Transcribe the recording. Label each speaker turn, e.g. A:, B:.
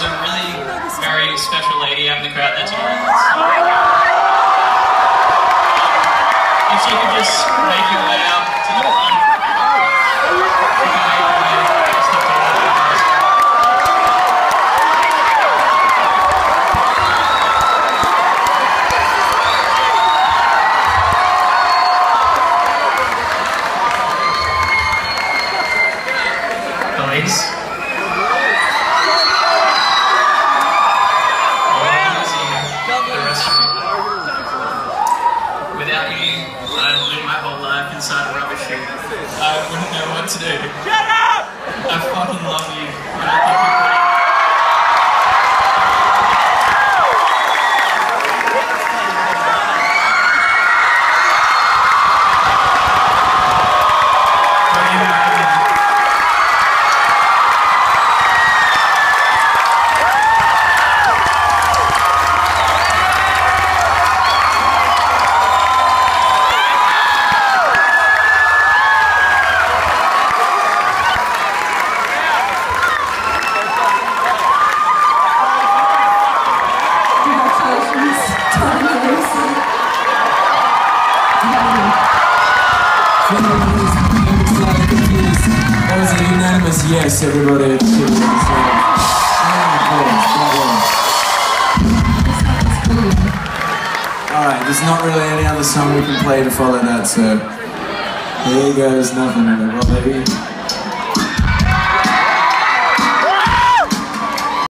A: there's a really very special lady out in the crowd that's if you could just make your way out to the front. If Without you, I'd live my whole life inside a rubbish chute. I wouldn't know what to do. Shut up!
B: That was a unanimous yes, everybody. Alright, there's not really any other song we can play to follow that, so here goes nothing. Well, maybe.